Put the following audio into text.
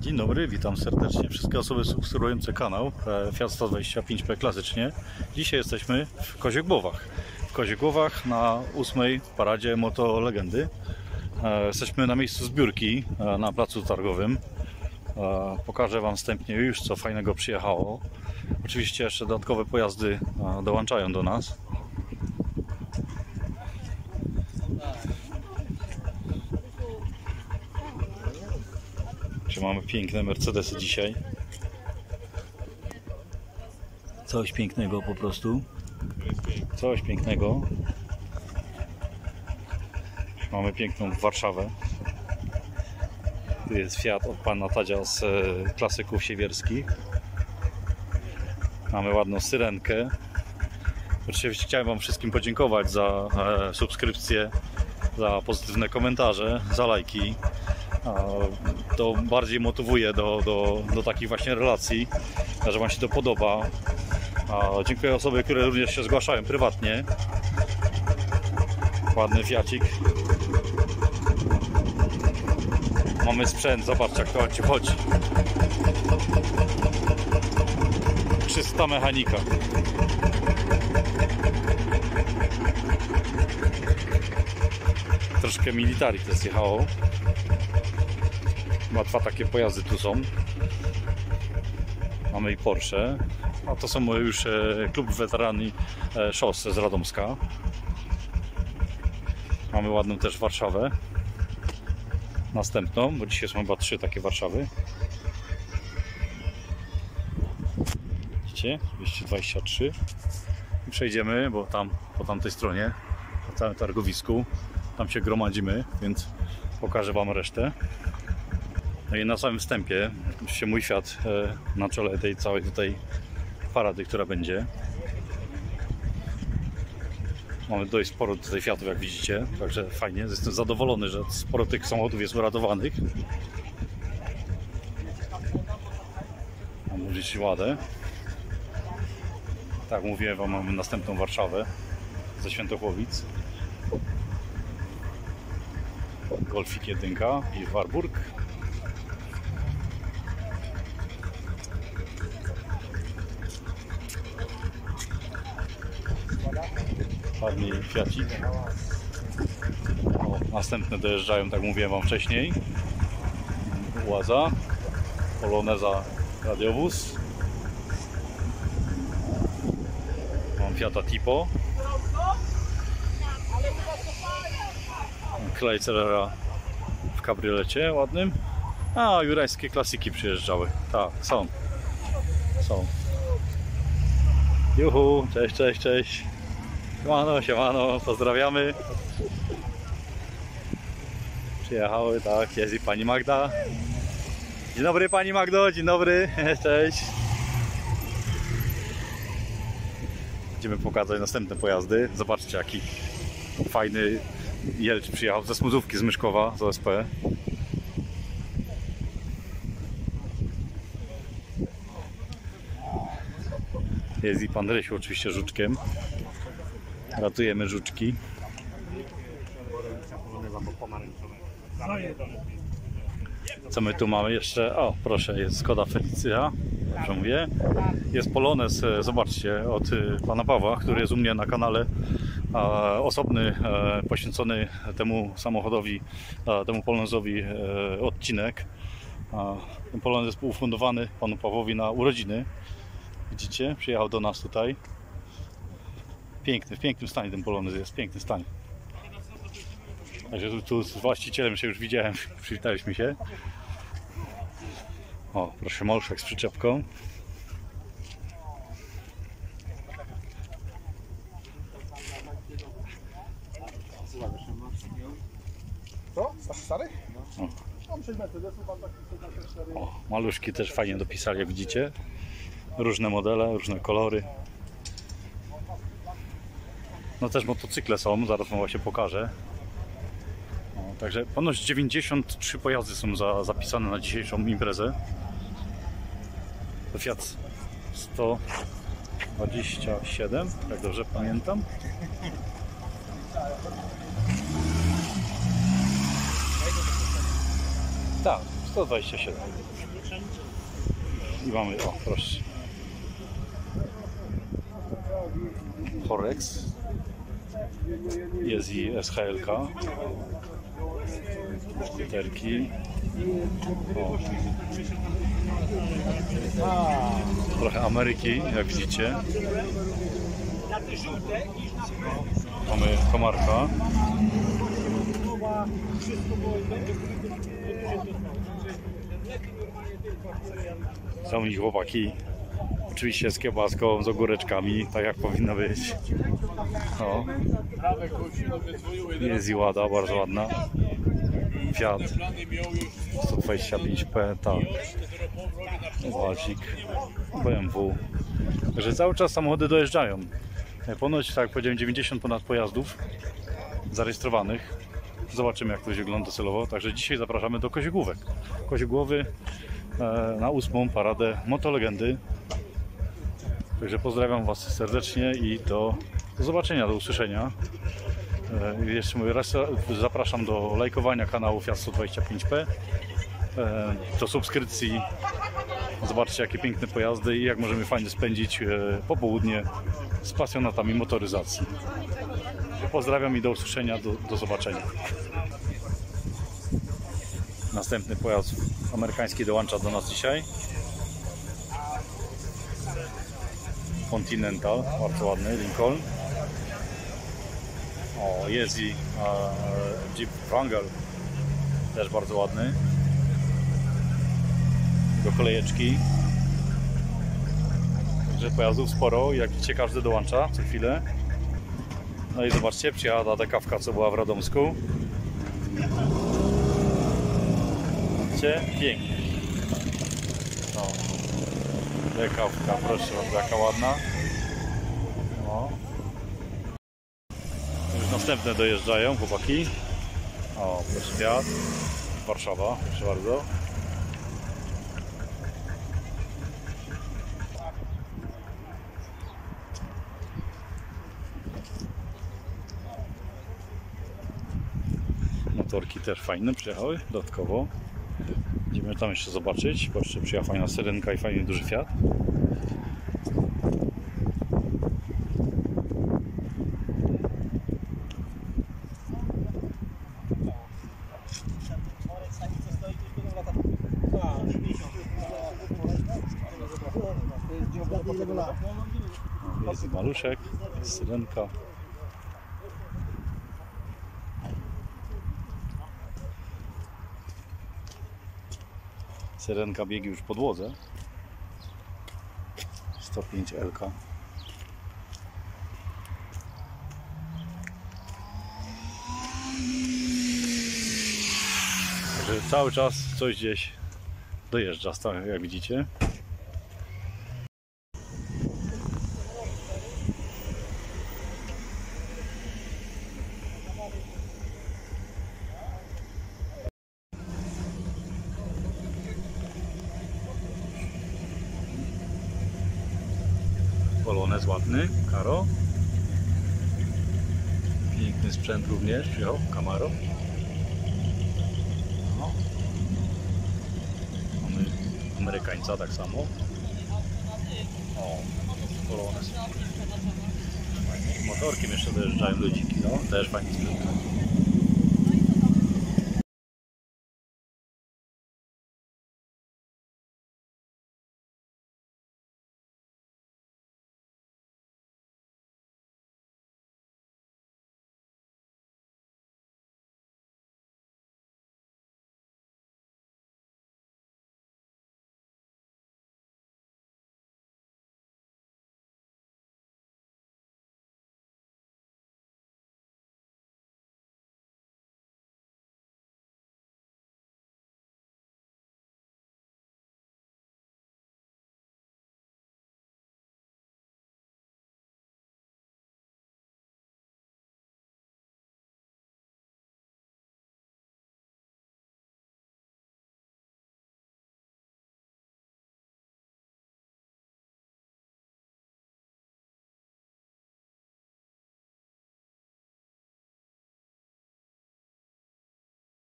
Dzień dobry, witam serdecznie wszystkie osoby subskrybujące kanał e, Fiat 125P klasycznie. Dzisiaj jesteśmy w Koziegłowach. W Koziegłowach na ósmej paradzie Moto Legendy. E, Jesteśmy na miejscu zbiórki e, na placu targowym. Pokażę Wam wstępnie już co fajnego przyjechało. Oczywiście jeszcze dodatkowe pojazdy dołączają do nas. Mamy piękne Mercedesy dzisiaj? Coś pięknego po prostu. Coś pięknego. Mamy piękną Warszawę. Tu jest Fiat od pana Tadzia z e, klasyków siewierskich. Mamy ładną syrenkę. Oczywiście chciałem Wam wszystkim podziękować za e, subskrypcję, za pozytywne komentarze, za lajki. To bardziej motywuje do, do, do takich właśnie relacji, że Wam się to podoba. Dziękuję osoby, które również się zgłaszają prywatnie. Ładny fiacik. Mamy sprzęt, zobaczcie jak to chodzi. 300 mechanika. Troszkę militari to jechało. Chyba dwa takie pojazdy tu są. Mamy i Porsche. A to są już e, klub weterani e, szos z Radomska. Mamy ładną też Warszawę. Następną, bo dzisiaj są chyba trzy takie Warszawy. Widzicie? 223. I przejdziemy, bo tam po tamtej stronie, na całym targowisku, tam się gromadzimy, więc pokażę Wam resztę. No i na samym wstępie, oczywiście mój świat e, na czele tej całej tutaj parady, która będzie. Mamy dość sporo tutaj Fiatów, jak widzicie, także fajnie. Jestem zadowolony, że sporo tych samochodów jest uratowanych. Mam użyć ładę. Tak, mówiłem Wam, mamy następną Warszawę ze Świętochłowic. Golfik 1 i Warburg. Ładny Fiacik. Następne dojeżdżają, tak mówiłem Wam wcześniej. Łaza, Poloneza, radiowóz. Fiata Tipo. Klejcerera w kabriolecie ładnym. A, jurajskie klasyki przyjeżdżały. Tak, są. Są. Juhu, cześć, cześć, cześć. Siemano, siemano, pozdrawiamy. Przyjechały, tak, jest i pani Magda. Dzień dobry pani Magdo, dzień dobry, cześć. Będziemy pokazać następne pojazdy. Zobaczcie jaki fajny Jelcz przyjechał ze Smuzówki z Myszkowa, z OSP. Jest i pan Rysiu oczywiście żuczkiem. Ratujemy żuczki. Co my tu mamy jeszcze? O, proszę, jest Skoda Felicia, dobrze mówię. Jest Polones, e, zobaczcie, od e, pana Pawła, który jest u mnie na kanale. Osobny, e, poświęcony temu samochodowi, temu Polonezowi odcinek. Ten Polonez jest ufundowany panu Pawłowi na urodziny. Widzicie? Przyjechał do nas tutaj. Piękny, w pięknym stanie ten Polonez jest, w pięknym stanie. Także tu, tu z właścicielem się już widziałem, przywitaliśmy się. O, proszę, Molszek z przyczepką. Co? Stary? stary? O. Mam 6 Mercedesów, mam taki 124. O, maluszki też fajnie dopisali, jak widzicie. Różne modele, różne kolory. No też motocykle są, zaraz wam właśnie pokażę. O, także ponoć 93 pojazdy są za, zapisane na dzisiejszą imprezę. To Fiat 127, jak dobrze pamiętam. Tak, 127. I mamy, o proszę. Forex. Jest i SHLK. Literki. O. Trochę Ameryki, jak widzicie. Mamy komarka. Są ich chłopaki. Oczywiście z kiełbaską, z ogóreczkami, tak jak powinno być. No. Jest i łada, bardzo ładna. Fiat 125P, tak. Łazik, BMW. Także cały czas samochody dojeżdżają. Ponoć, tak jak powiedziałem, 90 ponad pojazdów zarejestrowanych. Zobaczymy, jak to wygląda celowo. Także dzisiaj zapraszamy do Koziogłówek. Koziogłowy e, na ósmą paradę Motolegendy. Także pozdrawiam Was serdecznie i do zobaczenia, do usłyszenia. E, Jeszcze mówię raz zapraszam do lajkowania kanału Fiat 125P, e, do subskrypcji. Zobaczcie jakie piękne pojazdy i jak możemy fajnie spędzić e, popołudnie z pasjonatami motoryzacji. Pozdrawiam i do usłyszenia, do, do zobaczenia. Następny pojazd amerykański dołącza do nas dzisiaj. Continental, bardzo ładny, Lincoln. O, jest i Jeep Wrangler, też bardzo ładny. Do kolejeczki. Także pojazdów sporo, jak widzicie każdy dołącza co chwilę. No i zobaczcie, przyjechała ta kawka, co była w Radomsku. Widzicie? Pięknie. No. Dekawka, proszę jaka ładna. No. Następne dojeżdżają, chłopaki. O, proszę Fiat. Warszawa, proszę bardzo. Motorki też fajne przyjechały dodatkowo. Będziemy tam jeszcze zobaczyć, bo jeszcze przyjechała fajna syrenka i fajnie duży Fiat. Jest maluszek, jest syrenka. Syrenka biegi już podłodze. 105 LK. Także cały czas coś gdzieś dojeżdża, jak widzicie. Polonez ładny, Karo. Piękny sprzęt również przyjechał, Camaro. No. Mamy Amerykańca tak samo. O. Fajnie. Motorkiem jeszcze dojeżdżają ludziki, no. Też fajny sprzęt.